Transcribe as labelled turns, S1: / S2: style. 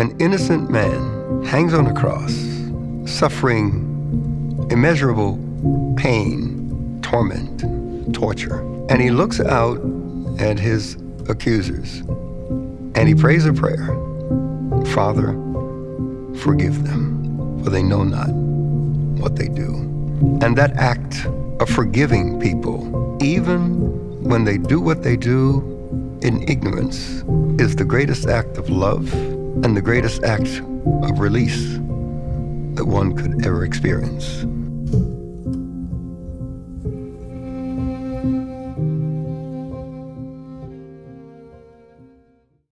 S1: an innocent man hangs on a cross, suffering immeasurable pain, torment, torture. And he looks out at his accusers and he prays a prayer Father, forgive them, for they know not what they do. And that act of forgiving people, even when they do what they do in ignorance, is the greatest act of love and the greatest act of release that one could ever experience.